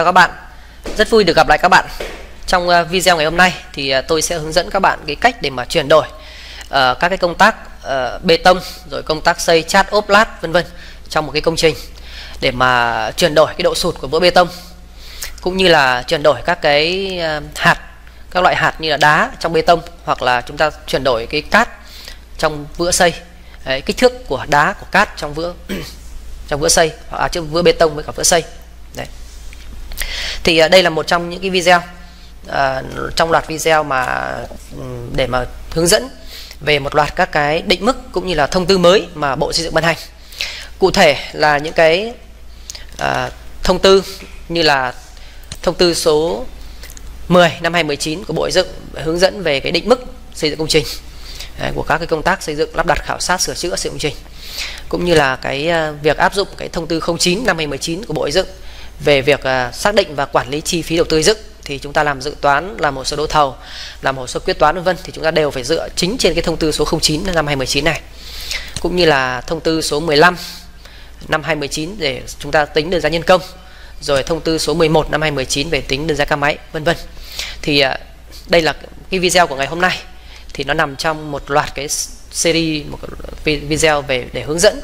Chào các bạn, rất vui được gặp lại các bạn. Trong ờ, video ngày hôm nay thì ờ, tôi sẽ hướng dẫn các bạn cái cách để mà chuyển đổi uh, các cái công tác uh, bê tông rồi công tác xây chát ốp lát vân vân trong một cái công trình để mà chuyển đổi cái độ sụt của vữa bê tông cũng như là chuyển đổi các cái uh, hạt các loại hạt như là đá trong bê tông hoặc là chúng ta chuyển đổi cái cát trong vữa xây Đấy, kích thước của đá của cát trong vữa trong vữa xây hoặc à, trong vữa bê tông với cả vữa xây Đấy thì ờ, đây là một trong những cái video à, trong loạt video mà ừ, để mà hướng dẫn về một loạt các cái định mức cũng như là thông tư mới mà bộ xây dựng ban hành. Cụ thể là những cái à, thông tư như là thông tư số 10 năm 2019 của Bộ Xây dựng hướng dẫn về cái định mức xây dựng công trình của các cái công tác xây dựng lắp đặt khảo sát sửa chữa xây công trình cũng như là cái việc áp dụng cái thông tư 09 năm 2019 của Bộ Xây dựng về việc à, xác định và quản lý chi phí đầu tư xây dựng thì chúng ta làm dự toán, làm hồ sơ đấu thầu, làm hồ sơ quyết toán, vân vân. Thì chúng ta đều phải dựa chính trên cái thông tư số 09 năm 2019 này, cũng như là thông tư số 15 năm 2019 để chúng ta tính đơn giá nhân công, rồi thông tư số 11 năm 2019 về tính đơn giá ca máy, vân vân. Thì à, đây là cái video của ngày hôm nay. Thì nó nằm trong một loạt cái series, một video về, để hướng dẫn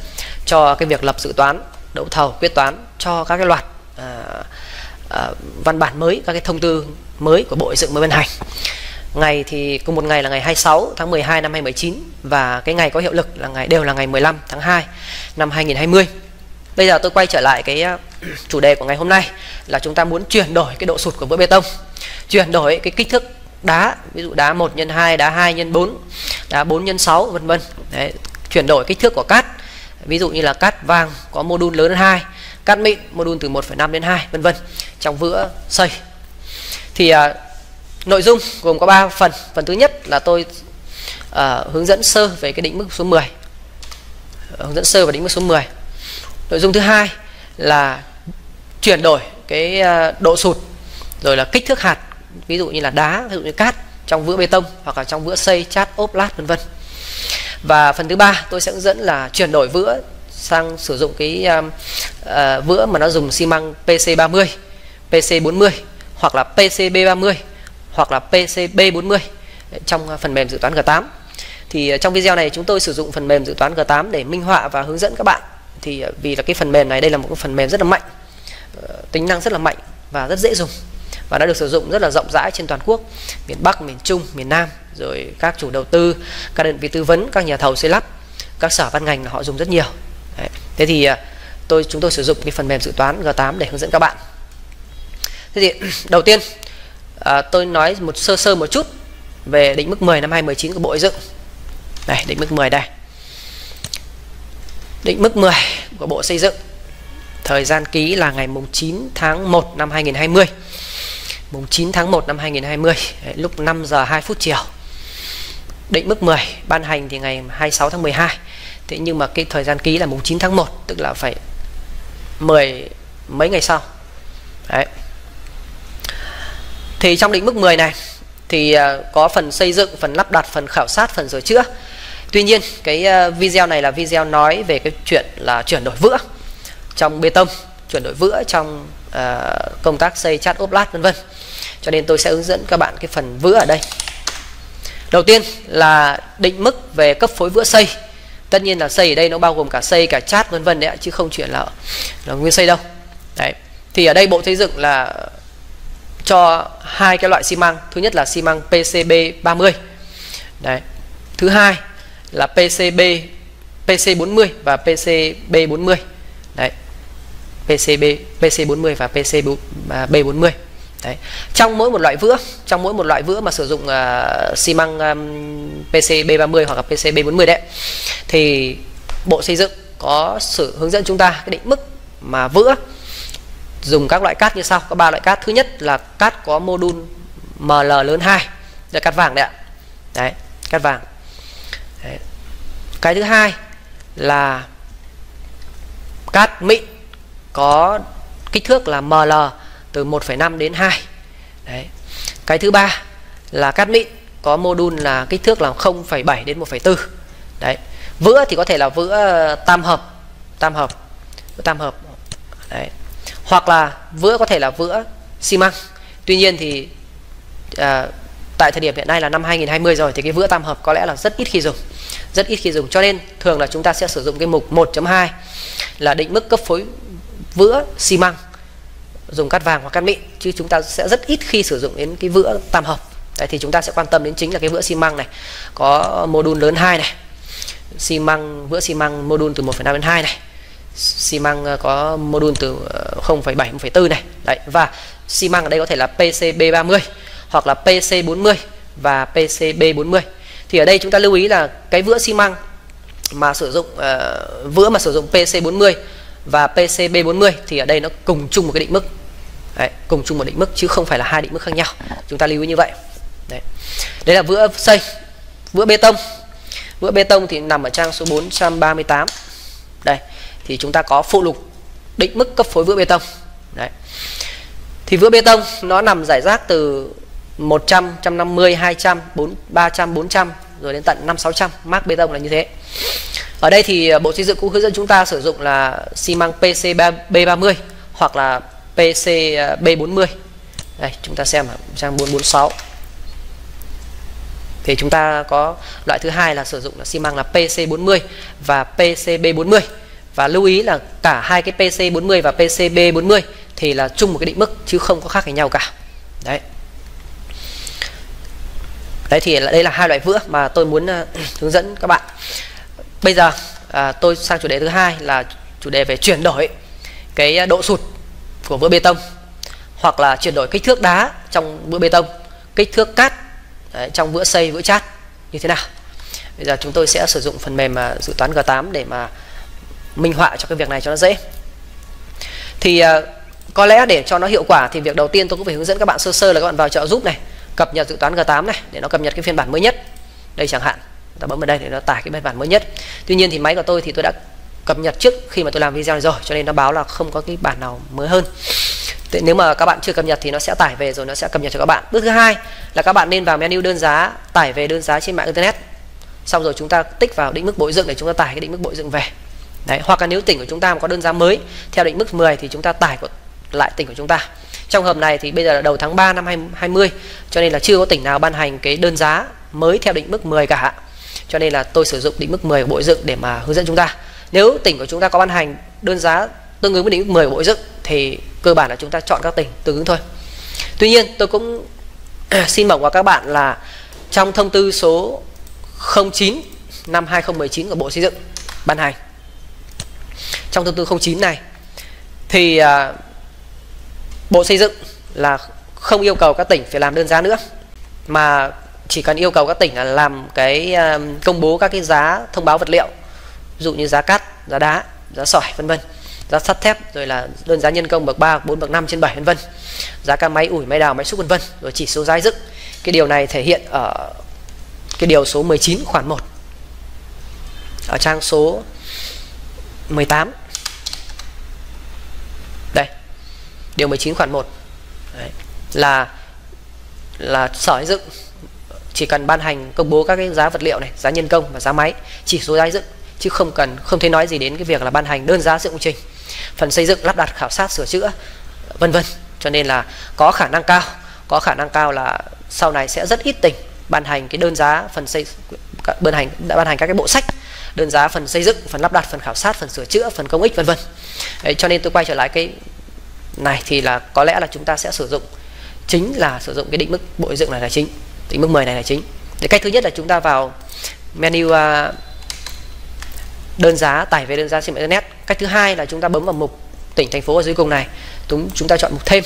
cho cái việc lập dự toán, đấu thầu, quyết toán cho các cái loạt à, văn bản mới các cái thông tư mới của bộ xây dựng mới ban hành. Ngày thì cùng một ngày là ngày 26 tháng 12 năm 2019 và cái ngày có hiệu lực là ngày đều là ngày 15 tháng 2 năm 2020 bây giờ tôi quay trở lại cái ờ, chủ đề của ngày hôm nay là chúng ta muốn chuyển đổi cái độ sụt của vữa bê tông chuyển đổi cái kích thước đá ví dụ đá 1 x 2 đá 2 x 4 đá 4 x 6 vân vân. Chuyển đổi kích thước của cát ví dụ như là cát vàng có mô đun lớn hơn 2 cát mịn module từ 1,5 đến 2 vân vân trong vữa xây thì à, nội dung gồm có 3 phần. Phần thứ nhất là tôi à, hướng dẫn sơ về cái định mức số 10 à, hướng dẫn sơ về định mức số 10 nội dung thứ hai là chuyển đổi cái à, độ sụt rồi là kích thước hạt ví dụ như là đá ví dụ như cát trong vữa bê tông hoặc là trong vữa xây chát ốp lát vân vân. Và phần thứ ba tôi sẽ hướng dẫn là chuyển đổi vữa sang sử dụng cái uh, uh, vữa mà nó dùng xi măng PC30 PC40 hoặc là PCB30 hoặc là PCB40 trong phần mềm dự toán G8 thì ờ, trong video này chúng tôi sử dụng phần mềm dự toán G8 để minh họa và hướng dẫn các bạn. Thì ờ, vì là cái phần mềm này đây là một cái phần mềm rất là mạnh tính năng rất là mạnh và rất dễ dùng và đã được sử dụng rất là rộng rãi trên toàn quốc miền Bắc miền Trung miền Nam rồi các chủ đầu tư các đơn vị tư vấn các nhà thầu xây lắp các sở ban ngành là họ dùng rất nhiều thế thì à, tôi chúng tôi sử dụng cái phần mềm dự toán G8 để hướng dẫn các bạn. Thế thì đầu tiên à, tôi nói một sơ sơ một chút về định mức 10 năm 2019 của Bộ Xây dựng. Đây định mức 10 đây. Định mức 10 của Bộ Xây dựng thời gian ký là ngày mùng 9 tháng 1 năm 2020 mùng 9 tháng 1 năm 2020 Đấy, lúc 5 giờ 2 phút chiều. Định mức 10 ban hành thì ngày 26 tháng 12 thế nhưng mà cái thời gian ký là mùng 9 tháng 1 tức là phải 10 mấy ngày sau. Đấy. thì trong định mức 10 này thì à, có phần xây dựng phần lắp đặt phần khảo sát phần sửa chữa. Tuy nhiên cái à, video này là video nói về cái chuyện là chuyển đổi vữa trong bê tông chuyển đổi vữa trong uh, công tác xây chát ốp lát vân vân. Cho nên tôi sẽ hướng dẫn các bạn cái phần vữa ở đây. Đầu tiên là định mức về cấp phối vữa xây tất nhiên là xây ở đây nó bao gồm cả xây, cả chat vân vân đấy chứ không chuyện là là nguyên xây đâu. Đấy. Thì ở đây bộ xây dựng là cho hai cái loại xi măng. Thứ nhất là xi măng PCB 30 đấy. Thứ hai là PCB PC 40 và PCB 40 đấy. PCB PC 40 và PC B40 Đấy. Trong mỗi một loại vữa, trong mỗi một loại vữa mà sử dụng uh, xi măng um, PCB30 hoặc là PCB40 đấy thì Bộ Xây dựng có sự hướng dẫn chúng ta cái định mức mà vữa dùng các loại cát như sau, có ba loại cát. Thứ nhất là cát có mô đun ML lớn 2, là cát vàng đấy ạ. Đấy, cát vàng. Đấy. Cái thứ hai là cát mịn có kích thước là ML từ 1,5 đến 2 Đấy. Cái thứ ba là cát mịn có mô đun là kích thước là 0,7 đến 1,4 Đấy. Vữa thì có thể là vữa tam hợp, tam hợp, tam hợp. Đấy. hoặc là vữa có thể là vữa xi măng tuy nhiên thì à, tại thời điểm hiện nay là năm 2020 rồi thì cái vữa tam hợp có lẽ là rất ít khi dùng rất ít khi dùng cho nên thường là chúng ta sẽ sử dụng cái mục 1.2 là định mức cấp phối vữa xi măng dùng cát vàng hoặc cát mịn chứ chúng ta sẽ rất ít khi sử dụng đến cái vữa tam hợp. Đấy, thì chúng ta sẽ quan tâm đến chính là cái vữa xi măng này. Có mô đun lớn 2 này xi măng vữa xi măng mô đun từ 1,5 đến 2 này xi măng ờ, có mô đun từ 0,7 ờ, 1,4 này. Đấy và xi măng ở đây có thể là PCB30 hoặc là PC40 và PCB40 thì ở đây chúng ta lưu ý là cái vữa xi măng mà sử dụng uh, vữa mà sử dụng PC40 và PCB40 thì ở đây nó cùng chung một cái định mức. Đấy, cùng chung một định mức chứ không phải là hai định mức khác nhau. Chúng ta lưu ý như vậy. Đấy. đấy là vữa xây vữa bê tông. Vữa bê tông thì nằm ở trang số 438 đây thì chúng ta có phụ lục định mức cấp phối vữa bê tông. Đấy. Thì vữa bê tông nó nằm giải rác từ 100, 150, 200, 4, 300, 400 rồi đến tận 5 600 mác bê tông là như thế. Ở đây thì à, Bộ Xây dựng cũng hướng dẫn chúng ta sử dụng là xi măng PC B30 hoặc là PCB40. À, đây, chúng ta xem ở trang 446. Thì chúng ta có loại thứ hai là sử dụng là xi măng là PC40 và PCB40. Và lưu ý là cả hai cái PC40 và PCB40 thì là chung một cái định mức chứ không có khác với nhau cả. Đấy đấy thì đây là hai loại vữa mà tôi muốn uh, hướng dẫn các bạn bây giờ à, tôi sang chủ đề thứ hai là chủ đề về chuyển đổi cái à, độ sụt của vữa bê tông hoặc là chuyển đổi kích thước đá trong vữa bê tông kích thước cát đấy, trong vữa xây vữa chát như thế nào. Bây giờ chúng tôi sẽ sử dụng phần mềm mà dự toán G8 để mà minh họa cho cái việc này cho nó dễ. Thì uh, có lẽ để cho nó hiệu quả thì việc đầu tiên tôi cũng phải hướng dẫn các bạn sơ sơ là các bạn vào trợ giúp này cập nhật dự toán G8 này để nó cập nhật cái phiên bản mới nhất. Đây chẳng hạn ta bấm vào đây để nó tải cái phiên bản mới nhất. Tuy nhiên thì máy của tôi thì tôi đã cập nhật trước khi mà tôi làm video này rồi cho nên nó báo là không có cái bản nào mới hơn. Thế nếu mà các bạn chưa cập nhật thì nó sẽ tải về rồi nó sẽ cập nhật cho các bạn. Bước thứ hai là các bạn nên vào menu đơn giá tải về đơn giá trên mạng internet. Xong rồi chúng ta tích vào định mức bội dựng để chúng ta tải cái định mức bội dựng về. Đấy, hoặc là nếu tỉnh của chúng ta mà có đơn giá mới theo định mức 10 thì chúng ta tải lại tỉnh của chúng ta. Trong hợp này thì bây giờ là đầu tháng 3 năm 2020 cho nên là chưa có tỉnh nào ban hành cái đơn giá mới theo định mức 10 cả. Cho nên là tôi sử dụng định mức 10 của Bộ Dựng để mà hướng dẫn chúng ta. Nếu tỉnh của chúng ta có ban hành đơn giá tương ứng với định mức 10 Bộ Dựng thì cơ bản là chúng ta chọn các tỉnh tương ứng thôi. Tuy nhiên tôi cũng xin mỏng qua các bạn là trong thông tư số 09 năm 2019 của Bộ Xây dựng ban hành. Trong thông tư 09 này thì à, Bộ Xây dựng là không yêu cầu các tỉnh phải làm đơn giá nữa mà chỉ cần yêu cầu các tỉnh là làm cái à, công bố các cái giá thông báo vật liệu ví dụ như giá cát, giá đá, giá sỏi vân vân giá sắt thép rồi là đơn giá nhân công bậc 3, 4 bậc 5 trên 7 vân vân. Giá ca máy ủi, máy đào, máy xúc vân vân, rồi chỉ số giá dựng. Cái điều này thể hiện ở cái điều số 19 khoản 1. Ở trang số 18 Đây. điều 19 khoản 1 Đấy. là là sở xây dựng chỉ cần ban hành công bố các cái giá vật liệu này giá nhân công và giá máy chỉ số giá dựng chứ không cần không thấy nói gì đến cái việc là ban hành đơn giá dựng công trình. Phần xây dựng lắp đặt khảo sát sửa chữa vân vân. Cho nên là có khả năng cao có khả năng cao là sau này sẽ rất ít tỉnh ban hành cái đơn giá phần xây ban hành đã ban hành các cái bộ sách. Đơn giá phần xây dựng phần lắp đặt phần khảo sát phần sửa chữa phần công ích vân vân. Cho nên tôi quay trở lại cái này thì là có lẽ là chúng ta sẽ sử dụng chính là sử dụng cái định mức bộ dựng này là chính định mức 10 này là chính. Thì cách thứ nhất là chúng ta vào menu uh, đơn giá tải về đơn giá trên internet. Cách thứ hai là chúng ta bấm vào mục tỉnh thành phố ở dưới cùng này. Chúng chúng ta chọn mục thêm.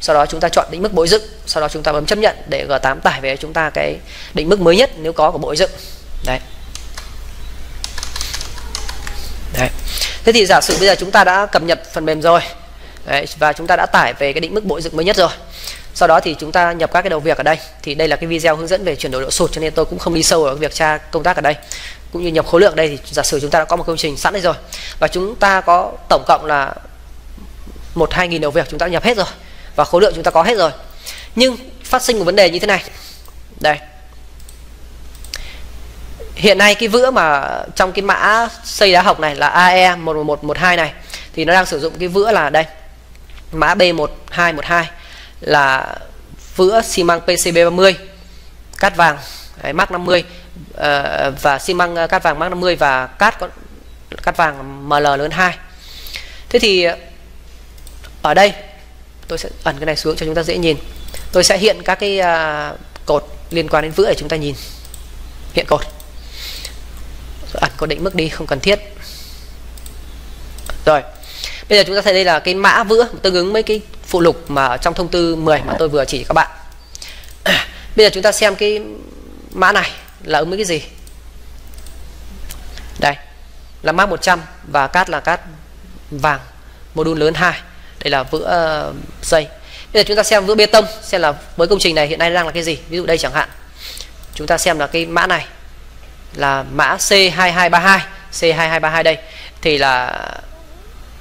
Sau đó chúng ta chọn định mức bộ dựng. Sau đó chúng ta bấm chấp nhận để G8 tải về chúng ta cái định mức mới nhất nếu có của bộ dựng. Đấy. Đấy. Thế thì giả sử bây giờ chúng ta đã cập nhật phần mềm rồi. Đấy, và chúng ta đã tải về cái định mức bộ dựng mới nhất rồi. Sau đó thì chúng ta nhập các cái đầu việc ở đây. Thì đây là cái video hướng dẫn về chuyển đổi độ sụt cho nên tôi cũng không đi sâu ở việc tra công tác ở đây cũng như nhập khối lượng đây thì giả sử chúng ta đã có một công trình sẵn đây rồi và chúng ta có tổng cộng là một hai nghìn đầu việc chúng ta nhập hết rồi và khối lượng chúng ta có hết rồi. Nhưng phát sinh một vấn đề như thế này. Đây. Hiện nay cái vữa mà trong cái mã xây đá học này là AE 11112 này thì nó đang sử dụng cái vữa là đây. Mã B1212 là vữa xi măng PCB30 cát vàng đấy, Mark 50 Ờ, và xi măng, cát vàng Mark 50 và cát có, cát vàng ML lớn 2 thế thì, ở đây, tôi sẽ ẩn cái này xuống cho chúng ta dễ nhìn. Tôi sẽ hiện các cái à, cột liên quan đến vữa để chúng ta nhìn. Hiện cột. Ẩn cột định mức đi, không cần thiết. Rồi, bây giờ chúng ta thấy đây là cái mã vữa tương ứng với cái phụ lục mà trong thông tư 10 mà tôi vừa chỉ các bạn. Bây giờ chúng ta xem cái mã này là ứng với cái gì? Đây là mát 100 và cát là cát vàng module lớn 2 đây là vữa uh, dây. Bây giờ chúng ta xem vữa bê tông xem là với công trình này hiện nay đang là cái gì. Ví dụ đây chẳng hạn. Chúng ta xem là cái mã này là mã C2232 C2232 đây. Thì là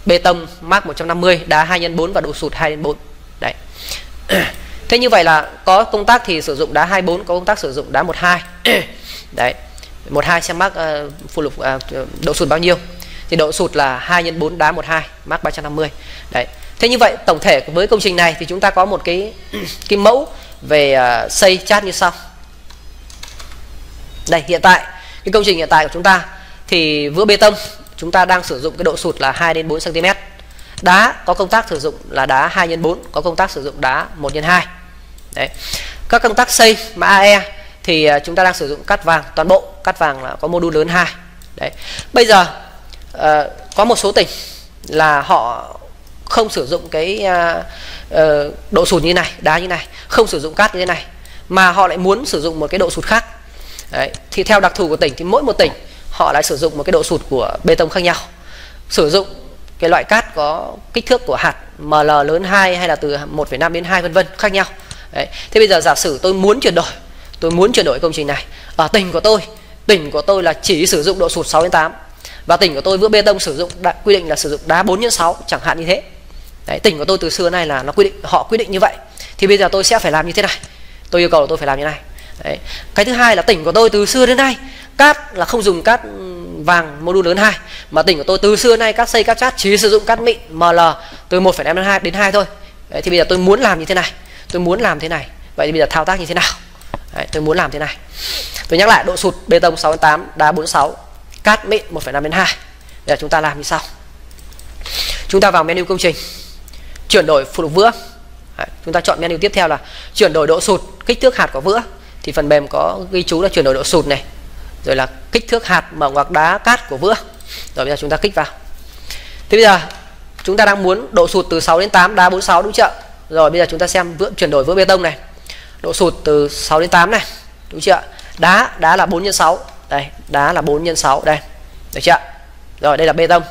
bê tông Mark 150 đá 2 x 4 và độ sụt 2 x 4 đấy. thế như vậy là có công tác thì sử dụng đá 24 có công tác sử dụng đá 12 đấy 12 xem Mark uh, phụ lục uh, độ sụt bao nhiêu. Thì độ sụt là 2 x 4 đá 12 Mark 350 đấy thế như vậy tổng thể với công trình này thì chúng ta có một cái cái mẫu về uh, xây chat như sau. Đây hiện tại cái công trình hiện tại của chúng ta thì vữa bê tông chúng ta đang sử dụng cái độ sụt là 2 đến 4 cm. Đá có công tác sử dụng là đá 2 x 4, có công tác sử dụng đá 1 x 2. Đấy. Các công tác xây mã AE thì à, chúng ta đang sử dụng cắt vàng toàn bộ, cắt vàng là có module lớn 2. Đấy. Bây giờ uh, có một số tỉnh là họ không sử dụng cái uh, uh, độ sụt như này, đá như này, không sử dụng cát như thế này mà họ lại muốn sử dụng một cái độ sụt khác. Đấy. Thì theo đặc thù của tỉnh thì mỗi một tỉnh họ lại sử dụng một cái độ sụt của bê tông khác nhau sử dụng cái loại cát có kích thước của hạt ML lớn 2 hay là từ 1,5 đến 2 vân vân khác nhau. Đấy. thế bây giờ giả sử tôi muốn chuyển đổi tôi muốn chuyển đổi công trình này ở tỉnh của tôi tỉnh của tôi là chỉ sử dụng độ sụt 6 đến 8 và tỉnh của tôi vữa bê tông sử dụng đã, quy định là sử dụng đá 4 x 6 chẳng hạn như thế. Đấy, tỉnh của tôi từ xưa nay là nó quy định họ quy định như vậy. Thì bây giờ tôi sẽ phải làm như thế này. Tôi yêu cầu là tôi phải làm như này. Đấy. cái thứ hai là tỉnh của tôi từ xưa đến nay cát là không dùng cát vàng module lớn 2 mà tỉnh của tôi từ xưa nay các xây các chat chỉ sử dụng cắt mịn ML từ 1,5 đến 2 đến 2 thôi. Đấy, thì bây giờ tôi muốn làm như thế này. Tôi muốn làm thế này. Vậy thì bây giờ thao tác như thế nào? Đấy, tôi muốn làm thế này. Tôi nhắc lại độ sụt bê tông 6 đến 8 đá 46 cát mịn 1,5 đến 2 để chúng ta làm như sau. Chúng ta vào menu công trình. Chuyển đổi phụ lục vữa. Đấy, chúng ta chọn menu tiếp theo là chuyển đổi độ sụt kích thước hạt của vữa. Thì phần mềm có ghi chú là chuyển đổi độ sụt này rồi là kích thước hạt mà hoặc đá cát của vữa. Rồi bây giờ chúng ta kích vào. Thế bây giờ chúng ta đang muốn độ sụt từ 6 đến 8 đá 46 đúng chưa rồi bây giờ chúng ta xem vữa chuyển đổi vữa bê tông này. Độ sụt từ 6 đến 8 này đúng chưa đá đá là 4 x 6 đây đá là 4 x 6 đây được chưa rồi đây là bê tông.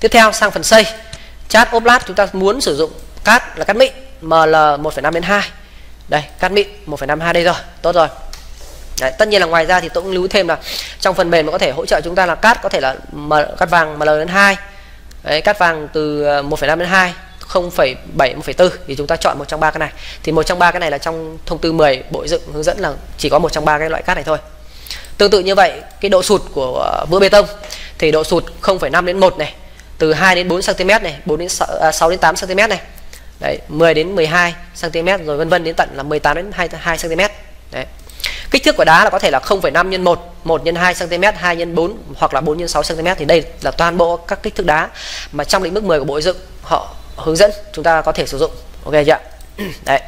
Tiếp theo sang phần xây. Chát ốp lát chúng ta muốn sử dụng cát là cát mịn ml 1,5 đến 2 đây cát mịn 1,52 đây rồi. Tốt rồi. Đấy, tất nhiên là ngoài ra thì tôi cũng lưu thêm là trong phần mềm nó có thể hỗ trợ chúng ta là cát có thể là m, cát vàng ML đến 2 Đấy, cát vàng từ ờ, 1,5 đến 2 0,7 1,4 thì chúng ta chọn một trong ba cái này. Thì một trong ba cái này là trong thông tư 10 bộ dựng hướng dẫn là chỉ có một trong ba cái loại cát này thôi. Tương tự như vậy cái độ sụt của ờ, vữa bê tông thì độ sụt 0,5 đến 1 này từ 2 đến 4 cm này 4 đến 6, à, 6 đến 8 cm này. Đấy 10 đến 12 cm rồi vân vân đến tận là 18 đến 22 cm đấy kích thước của đá là có thể là 0,5 x 1 1 x 2 cm 2 x 4 hoặc là 4 x 6 cm thì đây là toàn bộ các kích thước đá mà trong lĩnh vực 10 của bộ dựng họ hướng dẫn chúng ta có thể sử dụng. Ok chưa đấy.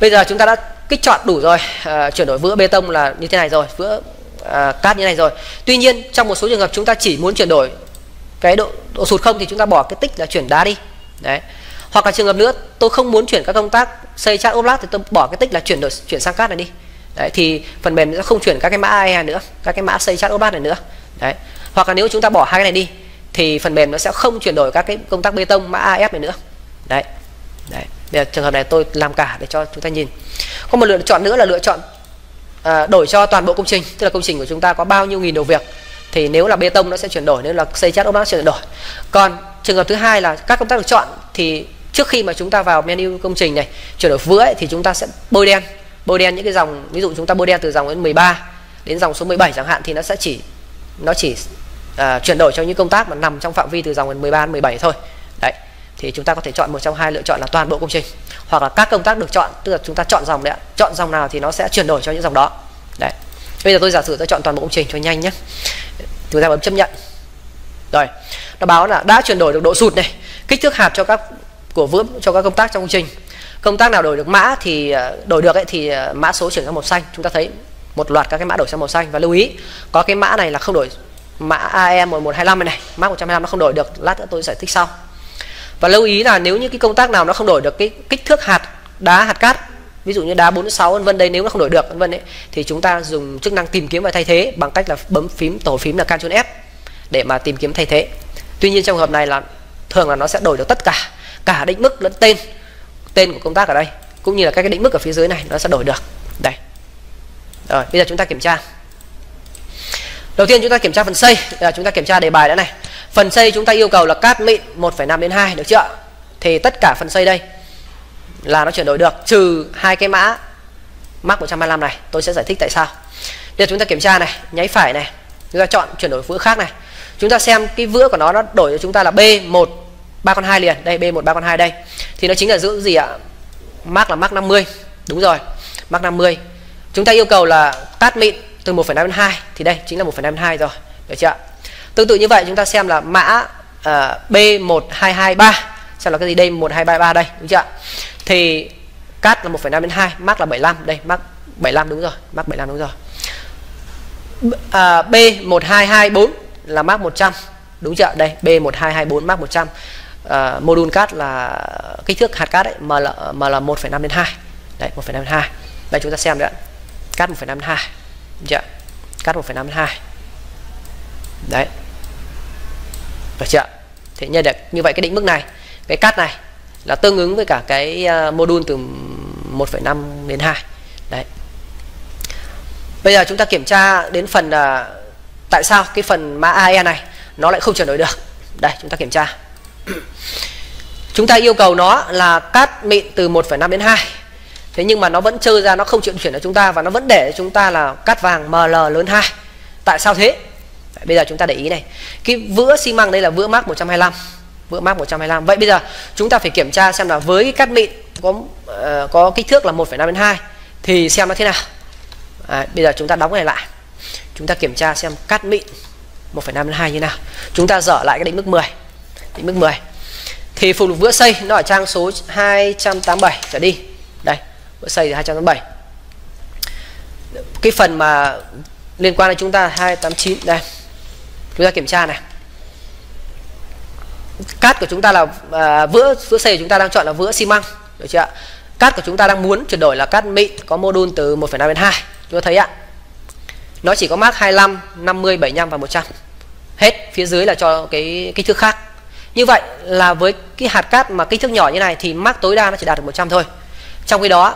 Bây giờ chúng ta đã kích chọn đủ rồi à, chuyển đổi vữa bê tông là như thế này rồi vữa à, cát như này rồi. Tuy nhiên trong một số trường hợp chúng ta chỉ muốn chuyển đổi cái độ độ sụt không thì chúng ta bỏ cái tích là chuyển đá đi. Đấy. Hoặc là trường hợp nữa tôi không muốn chuyển các công tác xây chát ốp lát thì tôi bỏ cái tích là chuyển đổi chuyển sang cát này đi đấy thì phần mềm sẽ không chuyển các cái mã AE nữa các cái mã xây chat obat này nữa. Đấy hoặc là nếu chúng ta bỏ hai cái này đi thì phần mềm nó sẽ không chuyển đổi các cái công tác bê tông mã AF này nữa. Đấy đấy bây giờ trường hợp này tôi làm cả để cho chúng ta nhìn. Có một lựa chọn nữa là lựa chọn à, đổi cho toàn bộ công trình. Tức là công trình của chúng ta có bao nhiêu nghìn đầu việc thì nếu là bê tông nó sẽ chuyển đổi nếu là xây chat ốp chuyển đổi. Còn trường hợp thứ hai là các công tác được chọn thì trước khi mà chúng ta vào menu công trình này chuyển đổi vữa ấy, thì chúng ta sẽ bôi đen bôi đen những cái dòng ví dụ chúng ta bôi đen từ dòng đến 13 đến dòng số 17 chẳng hạn thì nó sẽ chỉ nó chỉ uh, chuyển đổi cho những công tác mà nằm trong phạm vi từ dòng đến 13 đến 17 thôi. Đấy thì chúng ta có thể chọn một trong hai lựa chọn là toàn bộ công trình. Hoặc là các công tác được chọn tức là chúng ta chọn dòng đấy ạ chọn dòng nào thì nó sẽ chuyển đổi cho những dòng đó. Đấy bây giờ tôi giả sử tôi chọn toàn bộ công trình cho nhanh nhé. Chúng ta bấm chấp nhận. Rồi nó báo là đã chuyển đổi được độ sụt này kích thước hạt cho các của vữa cho các công tác trong công trình công tác nào đổi được mã thì ờ, đổi được ấy thì ờ, mã số chuyển sang màu xanh. Chúng ta thấy một loạt các cái mã đổi sang màu xanh. Và lưu ý, có cái mã này là không đổi mã AE 1125 này này. Mã 125 nó không đổi được. Lát nữa tôi giải thích sau. Và lưu ý là nếu như cái công tác nào nó không đổi được cái kích thước hạt đá, hạt cát, ví dụ như đá 46 vân vân đây, nếu nó không đổi được vân vân ấy, thì chúng ta dùng chức năng tìm kiếm và thay thế bằng cách là bấm phím, tổ phím là Ctrl F để mà tìm kiếm thay thế. Tuy nhiên trong hợp này là, thường là nó sẽ đổi được tất cả. Cả định mức lẫn tên tên của công tác ở đây cũng như là các cái định mức ở phía dưới này nó sẽ đổi được. Đây. Rồi bây giờ chúng ta kiểm tra. Đầu tiên chúng ta kiểm tra phần xây. Là chúng ta kiểm tra đề bài đã này. Phần xây chúng ta yêu cầu là cát mịn 1,5 đến 2 được chưa thì tất cả phần xây đây là nó chuyển đổi được trừ hai cái mã mắc 125 này. Tôi sẽ giải thích tại sao. Bây giờ chúng ta kiểm tra này nháy phải này. Chúng ta chọn chuyển đổi vữa khác này. Chúng ta xem cái vữa của nó nó đổi cho chúng ta là B1 ba con hai liền. Đây B1 ba con hai đây. Thì nó chính là giữ gì ạ? Mark là mark 50 đúng rồi mark 50 chúng ta yêu cầu là cát mịn từ 1,5 đến 2 thì đây chính là 1,5 đến 2 rồi. Được chưa tương tự như vậy chúng ta xem là mã ờ, uh, B1223 xem là cái gì đây? 1233 đây. Đúng chưa thì cát là 1,5 đến 2 mắc là 75 đây mark 75 đúng rồi mark 75 đúng rồi. À, ờ, B1224 là mark 100 đúng chưa đây B1224 mark 100 uh, module cát là kích thước hạt cát ấy, mà là mà là 1,5 đến 2 đấy 1,5 đến 2 đây chúng ta xem đấy cát 1,5 đến 2 đúng chưa cát 1,5 đến 2 đấy. Được chưa thế nhận được như vậy cái định mức này cái cát này là tương ứng với cả cái ờ, module từ 1,5 đến 2 đấy. Bây giờ chúng ta kiểm tra đến phần uh, tại sao cái phần mã AE này nó lại không chuyển đổi được. Đây chúng ta kiểm tra. chúng ta yêu cầu nó là cát mịn từ 1,5 đến 2 thế nhưng mà nó vẫn chơi ra nó không chịu chuyển cho chúng ta và nó vẫn để chúng ta là cát vàng ML lớn 2 tại sao thế? Bây giờ chúng ta để ý này. Cái vữa xi măng đây là vữa mác 125 vữa mác 125 vậy bây giờ chúng ta phải kiểm tra xem là với cát mịn có uh, có kích thước là 1,5 đến 2 thì xem nó thế nào. À, bây giờ chúng ta đóng cái này lại. Chúng ta kiểm tra xem cát mịn 1,5 đến 2 như nào. Chúng ta dở lại cái định mức 10 định mức 10 thì phụ lục vữa xây nó ở trang số 287 trở đi. Đây vữa xây là 287 cái phần mà liên quan đến chúng ta 289 đây chúng ta kiểm tra này. Cát của chúng ta là à, vữa vữa xây của chúng ta đang chọn là vữa xi măng. Được chưa ạ? Cát của chúng ta đang muốn chuyển đổi là cát mịn có mô đun từ 1,5 đến 2 chúng ta thấy ạ. Nó chỉ có mát 25 50 75 và 100 hết phía dưới là cho cái kích thước khác như vậy là với cái hạt cát mà kích thước nhỏ như này thì mắc tối đa nó chỉ đạt được 100 thôi. Trong khi đó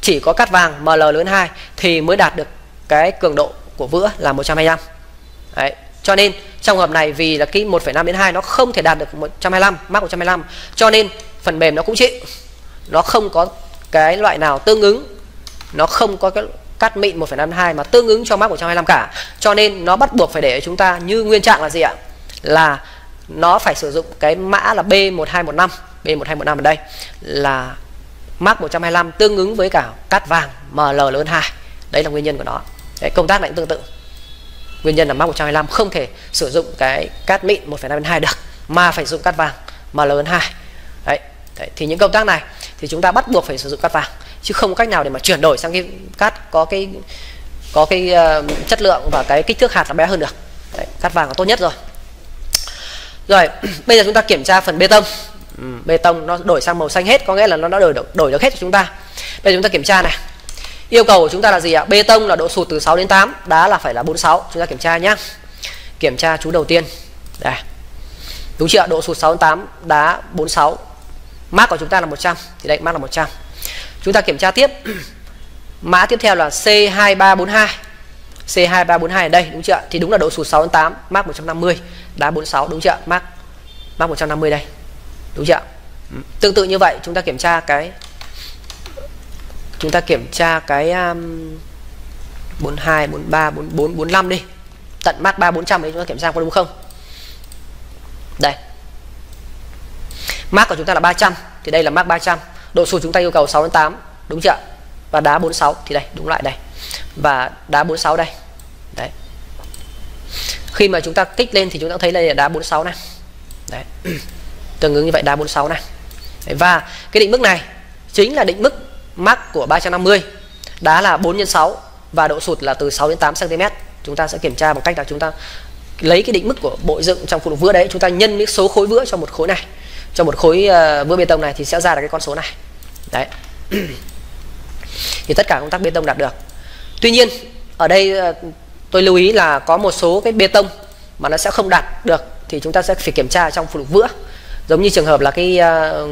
chỉ có cát vàng ML lớn 2 thì mới đạt được cái cường độ của vữa là 125 Đấy. cho nên trong hợp này vì là cái 1,5 đến 2 nó không thể đạt được 125 mắc 125 cho nên phần mềm nó cũng chịu. Nó không có cái loại nào tương ứng nó không có cái cắt mịn 1,52 mà tương ứng cho mắc 125 cả. Cho nên nó bắt buộc phải để chúng ta như nguyên trạng là gì ạ? Là nó phải sử dụng cái mã là B1215 B1215 ở đây là mắc 125 tương ứng với cả cát vàng ML lớn 2 đấy là nguyên nhân của nó. Đấy, công tác này cũng tương tự. Nguyên nhân là mắc 125 không thể sử dụng cái cát mịn 1,52 được mà phải dùng cát vàng ML lớn 2 đấy. đấy thì những công tác này thì chúng ta bắt buộc phải sử dụng cát vàng chứ không có cách nào để mà chuyển đổi sang cái cát có cái có cái uh, chất lượng và cái kích thước hạt là bé hơn được. Đấy, cát vàng là tốt nhất rồi rồi bây giờ chúng ta kiểm tra phần bê tông. Ừ, bê tông nó đổi sang màu xanh hết có nghĩa là nó đã đổi được đổi được hết cho chúng ta. Bây giờ chúng ta kiểm tra này. Yêu cầu của chúng ta là gì ạ? Bê tông là độ sụt từ 6 đến 8 đá là phải là 46 chúng ta kiểm tra nhá. Kiểm tra chú đầu tiên. Đây. Đúng chưa độ sụt 6 đến 8 đá 46 mác của chúng ta là 100 thì đây mác là 100 chúng ta kiểm tra tiếp. Mã tiếp theo là C2342 C2342 ở đây đúng chưa thì đúng là độ sụt 6 đến 8 mác 150 đá 46 đúng chưa? Mắc mắc 150 đây. Đúng chưa? Tương tự như vậy chúng ta kiểm tra cái chúng ta kiểm tra cái um, 42 43 44 45 đi. Tận mắc 3 400 đấy chúng ta kiểm tra có đúng không? Đây. Mắc của chúng ta là 300 thì đây là mắc 300 độ sụt chúng ta yêu cầu 6 đến 8 đúng chưa? Và đá 46 thì đây đúng lại đây. Và đá 46 đây. Đấy khi mà chúng ta kích lên thì chúng ta thấy đây là đá 46 này. Đấy. Tương ứng như vậy đá 46 này. Đấy. và cái định mức này chính là định mức mark của 350 đá là 4 x 6 và độ sụt là từ 6 đến 8 cm chúng ta sẽ kiểm tra bằng cách là chúng ta lấy cái định mức của bộ dựng trong khu vực vữa đấy. Chúng ta nhân với số khối vữa cho một khối này cho một khối uh, vữa bê tông này thì sẽ ra được cái con số này. Đấy. Thì tất cả công tác bê tông đạt được. Tuy nhiên ở đây uh, tôi lưu ý là có một số cái bê tông mà nó sẽ không đạt được thì chúng ta sẽ phải kiểm tra trong phụ lục vữa. Giống như trường hợp là cái uh,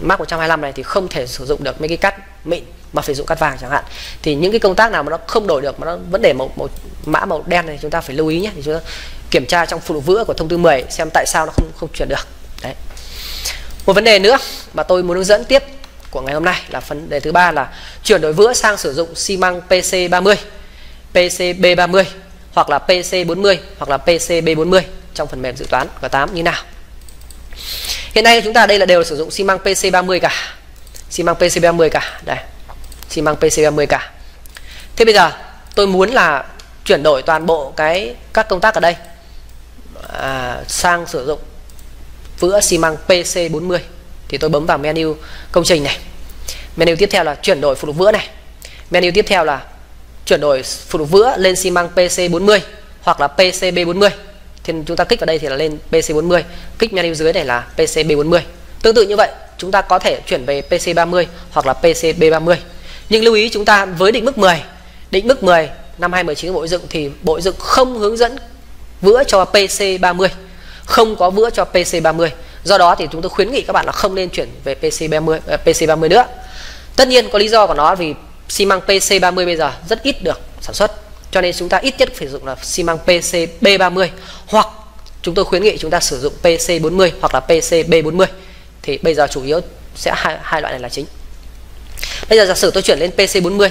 Mark 125 này thì không thể sử dụng được mấy cái cắt mịn mà phải dùng cắt vàng chẳng hạn. Thì những cái công tác nào mà nó không đổi được mà nó vẫn để màu, màu mã màu đen này chúng ta phải lưu ý nhé. Thì chúng ta kiểm tra trong phụ lục vữa của thông tư 10 xem tại sao nó không không chuyển được. Đấy. Một vấn đề nữa mà tôi muốn hướng dẫn tiếp của ngày hôm nay là vấn đề thứ ba là chuyển đổi vữa sang sử dụng xi măng PC30 PCB30 hoặc là PC40 hoặc là PCB40 trong phần mềm dự toán của 8 như nào. Hiện nay chúng ta đây là đều sử dụng xi măng PC30 cả. Xi măng PC30 cả. Đây. Xi măng PC30 cả. Thế bây giờ tôi muốn là chuyển đổi toàn bộ cái các công tác ở đây à, sang sử dụng vữa xi măng PC40 thì tôi bấm vào menu công trình này. Menu tiếp theo là chuyển đổi phụ lục vữa này. Menu tiếp theo là chuyển đổi phụ lục vữa lên xi măng PC40 hoặc là PCB40 thì chúng ta kích vào đây thì là lên PC40 kích menu dưới này là PCB40 tương tự như vậy chúng ta có thể chuyển về PC30 hoặc là PCB30 nhưng lưu ý chúng ta với định mức 10 định mức 10 năm 2019 của Bộ dựng thì Bộ dựng không hướng dẫn vữa cho PC30 không có vữa cho PC30 do đó thì chúng tôi khuyến nghị các bạn là không nên chuyển về PC30 PC30 nữa tất nhiên có lý do của nó vì xi măng PC30 bây giờ rất ít được sản xuất. Cho nên chúng ta ít nhất phải dùng là xi măng PCB30 hoặc chúng tôi khuyến nghị chúng ta sử dụng PC40 hoặc là PCB40 thì bây giờ chủ yếu sẽ hai, hai loại này là chính. Bây giờ giả sử tôi chuyển lên PC40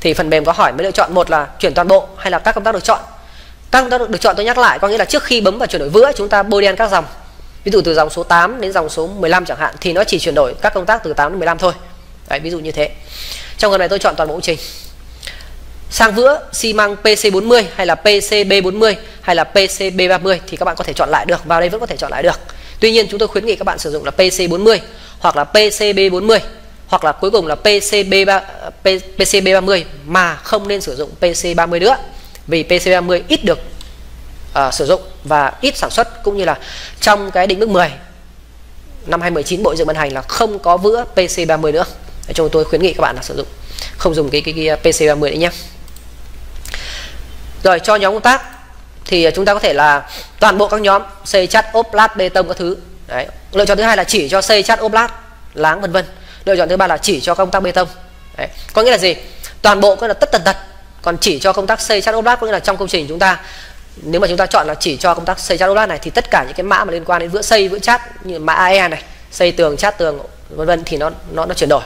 thì phần mềm có hỏi mới lựa chọn một là chuyển toàn bộ hay là các công tác được chọn? Các công tác được, được chọn tôi nhắc lại có nghĩa là trước khi bấm vào chuyển đổi vữa chúng ta bôi đen các dòng. Ví dụ từ dòng số 8 đến dòng số 15 chẳng hạn thì nó chỉ chuyển đổi các công tác từ 8 đến 15 thôi. Đấy, ví dụ như thế trong gần này tôi chọn toàn bộ trình sang vữa xi măng PC40 hay là PCB40 hay là PCB30 thì các bạn có thể chọn lại được vào đây vẫn có thể chọn lại được Tuy nhiên chúng tôi khuyến nghị các bạn sử dụng là PC40 hoặc là PCB40 hoặc là cuối cùng là PCB3 PCB30 mà không nên sử dụng PC30 nữa vì PC30 ít được uh, sử dụng và ít sản xuất cũng như là trong cái định mức 10 năm 2019 Bộ dựng Vận hành là không có vữa PC30 nữa. Nói chung tôi khuyến nghị các bạn là sử dụng không dùng cái cái, cái uh, PC30 đấy nhé. Rồi cho nhóm công tác thì uh, chúng ta có thể là toàn bộ các nhóm xây chắt ốp lát bê tông các thứ. Đấy. Lựa chọn thứ hai là chỉ cho xây chắt ốp lát, láng vân vân. Lựa chọn thứ ba là chỉ cho công tác bê tông. Đấy. Có nghĩa là gì? Toàn bộ có là tất tần tật. Còn chỉ cho công tác xây chắt ốp lát có nghĩa là trong công trình chúng ta nếu mà chúng ta chọn là chỉ cho công tác xây chát lát này thì tất cả những cái mã mà liên quan đến vữa xây vữa chát như mã AE này xây tường chát tường vân vân thì nó nó nó chuyển đổi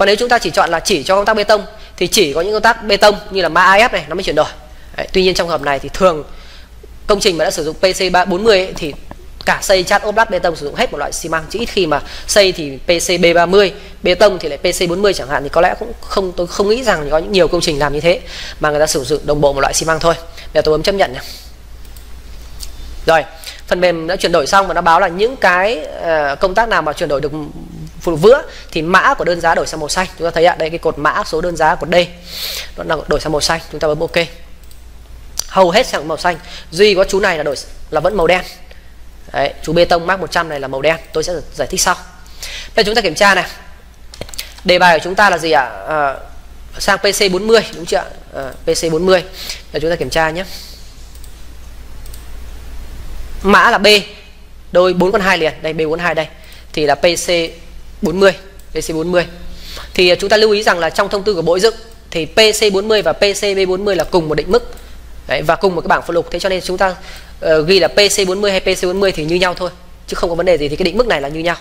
còn nếu chúng ta chỉ chọn là chỉ cho công tác bê tông thì chỉ có những công tác bê tông như là ma AF này nó mới chuyển đổi. Đấy, tuy nhiên trong hợp này thì thường công trình mà đã sử dụng PC 340 ấy, thì cả xây chát ốp lát bê tông sử dụng hết một loại xi măng. Chứ ít khi mà xây thì PCB 30 bê tông thì lại PC 40 chẳng hạn thì có lẽ cũng không tôi không nghĩ rằng có những nhiều công trình làm như thế mà người ta sử dụng đồng bộ một loại xi măng thôi. Bây giờ tôi bấm chấp nhận này rồi phần mềm đã chuyển đổi xong và nó báo là những cái uh, công tác nào mà chuyển đổi được phụ vữa thì mã của đơn giá đổi sang màu xanh. Chúng ta thấy ạ đây cái cột mã số đơn giá của D. Nó là đổi sang màu xanh chúng ta bấm OK. Hầu hết sang màu xanh. Duy có chú này là đổi là vẫn màu đen. Đấy, chú bê tông Mark 100 này là màu đen. Tôi sẽ giải thích sau. Bây giờ chúng ta kiểm tra này. Đề bài của chúng ta là gì ạ? À, sang PC 40 đúng chưa à, PC 40 để chúng ta kiểm tra nhé mã là B đôi 4 con 2 liền. Đây B42 đây. Thì là PC40 PC40 thì à, chúng ta lưu ý rằng là trong thông tư của Bộ Dựng thì PC40 và PCB40 là cùng một định mức. Đấy, và cùng một cái bảng phụ lục. Thế cho nên chúng ta uh, ghi là PC40 hay PC40 thì như nhau thôi chứ không có vấn đề gì. Thì cái định mức này là như nhau.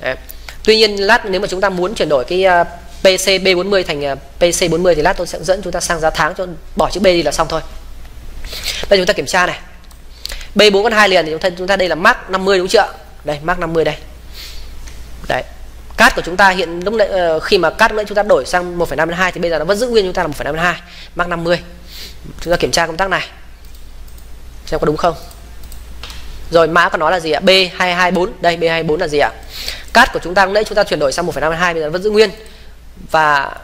Đấy. tuy nhiên lát nếu mà chúng ta muốn chuyển đổi cái uh, ờ, PCB40 thành à, uh, PC40 thì lát tôi sẽ dẫn chúng ta sang giá tháng cho bỏ chữ B đi là xong thôi. Bây giờ chúng ta kiểm tra này. B4 con 2 liền thì chúng ta, chúng ta đây là max 50 đúng chưa? Đây max 50 đây. Đấy. Cát của chúng ta hiện lúc nãy ờ, khi mà cát nữa chúng ta đổi sang 1,52 thì bây giờ nó vẫn giữ nguyên chúng ta là 1,52 max 50 chúng ta kiểm tra công tác này. Xem có đúng không? Rồi mã của nó là gì ạ? B224 đây B24 là gì ạ? Cát của chúng ta lúc nãy chúng ta chuyển đổi sang 1,52 bây giờ vẫn giữ nguyên. Và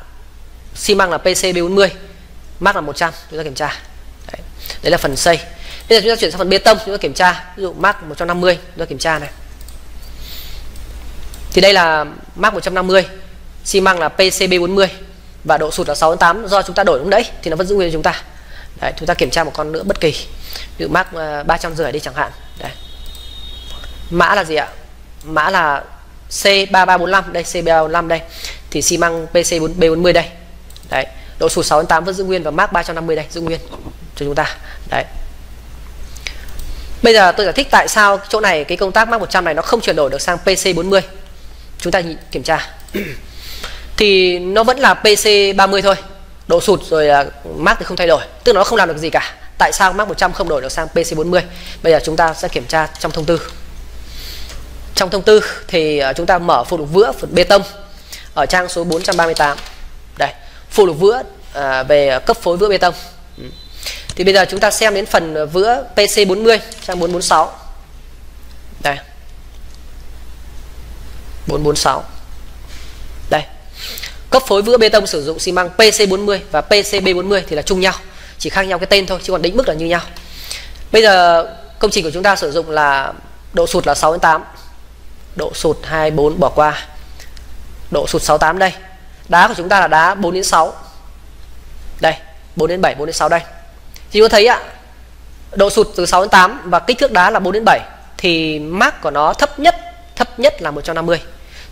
xi măng là PC B40 max là 100 chúng ta kiểm tra. Đấy, đấy là phần xây bây giờ chúng ta chuyển sang phần bê tông, chúng ta kiểm tra. Ví dụ mark 150 chúng ta kiểm tra này. Thì đây là Mark 150 xi măng là PCB40 và độ sụt là 6 8 do chúng ta đổi lúc đấy thì nó vẫn giữ nguyên cho chúng ta. Đấy, chúng ta kiểm tra một con nữa bất kỳ. Ví dụ Mark à, 350 đi chẳng hạn. Đấy. Mã là gì ạ? Mã là C3345 đây C345 đây. Thì xi măng PC4B40 đây. Đấy, độ sụt 6 8 vẫn giữ nguyên và Mark 350 đây, giữ nguyên cho chúng ta. Đấy. Bây giờ tôi giải thích tại sao chỗ này cái công tác Mark 100 này nó không chuyển đổi được sang PC40 chúng ta kiểm tra. Thì nó vẫn là PC 30 thôi. Độ sụt rồi Mark thì không thay đổi. Tức là nó không làm được gì cả. Tại sao Mark 100 không đổi được sang PC 40 bây giờ chúng ta sẽ kiểm tra trong thông tư. Trong thông tư thì ờ, chúng ta mở phụ lục vữa phần bê tông ở trang số 438 đây phụ lục vữa à, về cấp phối vữa bê tông thì bây giờ chúng ta xem đến phần ờ, vữa PC 40 trang 446 đây. 446 đây. Cấp phối vữa bê tông sử dụng xi măng PC40 và PCB40 thì là chung nhau, chỉ khác nhau cái tên thôi, chứ còn định mức là như nhau. Bây giờ công trình của chúng ta sử dụng là độ sụt là 6 đến 8 độ sụt 24 bỏ qua. Độ sụt 68 đây. Đá của chúng ta là đá 4 đến 6 đây 4 đến 7 4 đến 6 đây chị có thấy ạ độ sụt từ 6 đến 8 và kích thước đá là 4 đến 7 thì mark của nó thấp nhất thấp nhất là 150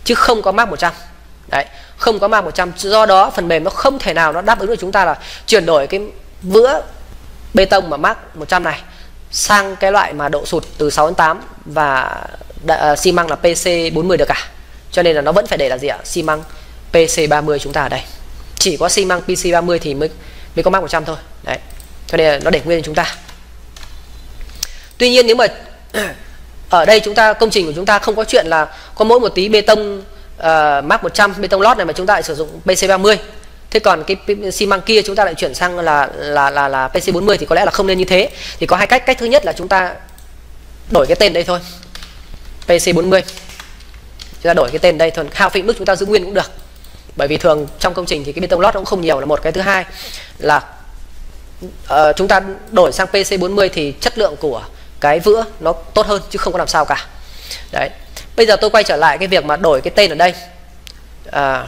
chứ không có Mark 100 đấy không có Mark 100 do đó phần mềm nó không thể nào nó đáp ứng được chúng ta là chuyển đổi cái vữa bê tông mà Mark 100 này sang cái loại mà độ sụt từ 6 đến 8 và uh, xi măng là PC 40 được cả. Cho nên là nó vẫn phải để là gì ạ? Xi măng PC 30 chúng ta ở đây. Chỉ có xi măng PC 30 thì mới mới có Mark 100 thôi. Đấy cho nên nó để nguyên cho chúng ta. Tuy nhiên nếu mà ở đây chúng ta công trình của chúng ta không có chuyện là có mỗi một tí bê tông uh, Mark 100 bê tông lót này mà chúng ta lại sử dụng PC30 thế còn cái xi măng kia chúng ta lại chuyển sang là là là là PC40 thì có lẽ là không nên như thế. Thì có hai cách. Cách thứ nhất là chúng ta đổi cái tên đây thôi. PC40 chúng ta đổi cái tên đây thôi. Hao phí mức chúng ta giữ nguyên cũng được. Bởi vì thường trong công trình thì cái bê tông lót cũng không nhiều là một. Cái thứ hai là uh, chúng ta đổi sang PC40 thì chất lượng của cái vữa nó tốt hơn chứ không có làm sao cả. Đấy. Bây giờ tôi quay trở lại cái việc mà đổi cái tên ở đây. À,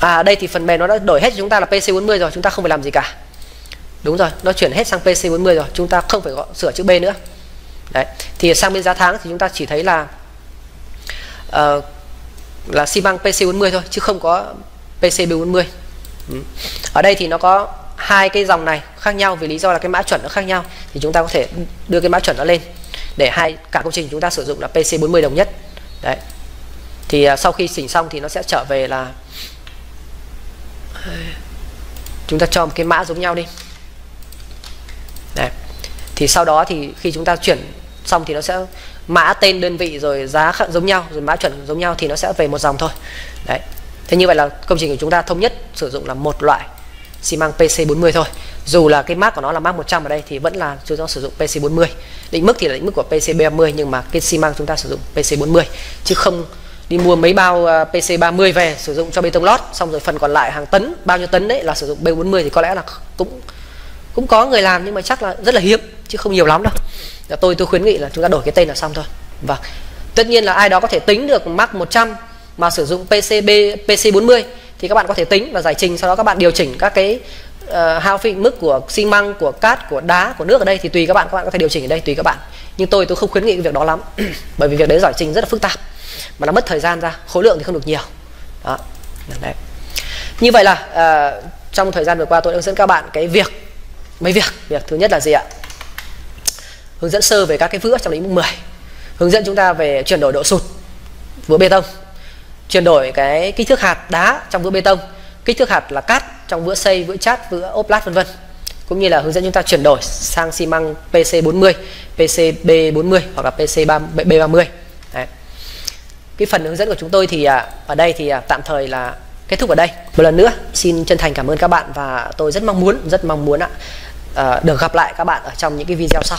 à đây thì phần mềm nó đã đổi hết cho chúng ta là PC40 rồi chúng ta không phải làm gì cả. Đúng rồi nó chuyển hết sang PC40 rồi chúng ta không phải gọi, sửa chữ B nữa. Đấy. Thì sang bên giá tháng thì chúng ta chỉ thấy là uh, là xi măng PC40 thôi chứ không có PCB40 ừ. ở đây thì nó có hai cái dòng này khác nhau vì lý do là cái mã chuẩn nó khác nhau, thì chúng ta có thể đưa cái mã chuẩn nó lên để hai cả công trình chúng ta sử dụng là PC40 đồng nhất. Đấy. Thì à, sau khi chỉnh xong thì nó sẽ trở về là, chúng ta cho một cái mã giống nhau đi. Đấy. Thì sau đó thì khi chúng ta chuyển xong thì nó sẽ mã tên đơn vị rồi giá giống nhau, rồi mã chuẩn giống nhau thì nó sẽ về một dòng thôi. Đấy. Thế như vậy là công trình của chúng ta thống nhất sử dụng là một loại xi măng PC40 thôi. Dù là cái mác của nó là mác 100 ở đây thì vẫn là chúng ta sử dụng PC40 định mức thì là định mức của PC30 nhưng mà cái xi măng chúng ta sử dụng PC40 chứ không đi mua mấy bao à, PC30 về sử dụng cho bê tông lót, xong rồi phần còn lại hàng tấn, bao nhiêu tấn đấy là sử dụng B40 thì có lẽ là cũng cũng có người làm nhưng mà chắc là rất là hiếm, chứ không nhiều lắm đâu. Tôi tôi khuyến nghị là chúng ta đổi cái tên là xong thôi. Và tất nhiên là ai đó có thể tính được mắc 100 mà sử dụng PCB PC40 thì các bạn có thể tính và giải trình sau đó các bạn điều chỉnh các cái uh, hao phí mức của xi măng của cát của đá của nước ở đây thì tùy các bạn các bạn có thể điều chỉnh ở đây tùy các bạn. Nhưng tôi tôi không khuyến nghị cái việc đó lắm. Bởi vì việc đấy giải trình rất là phức tạp mà nó mất thời gian ra khối lượng thì không được nhiều. Đó. Đấy. như vậy là uh, trong thời gian vừa qua tôi đã hướng dẫn các bạn cái việc mấy việc. Việc thứ nhất là gì ạ? Hướng dẫn sơ về các cái vữa trong lĩnh vực 10 hướng dẫn chúng ta về chuyển đổi độ sụt vữa bê tông chuyển đổi cái kích thước hạt đá trong vữa bê tông, kích thước hạt là cát trong vữa xây vữa chát vữa ốp lát, vân vân. Cũng như là hướng dẫn chúng ta chuyển đổi sang xi măng PC40 PCB40 hoặc là PC3 B30 Đấy. cái phần hướng dẫn của chúng tôi thì à, ở đây thì à, tạm thời là kết thúc ở đây. Một lần nữa, xin chân thành cảm ơn các bạn và tôi rất mong muốn, rất mong muốn ạ à, được gặp lại các bạn ở trong những cái video sau.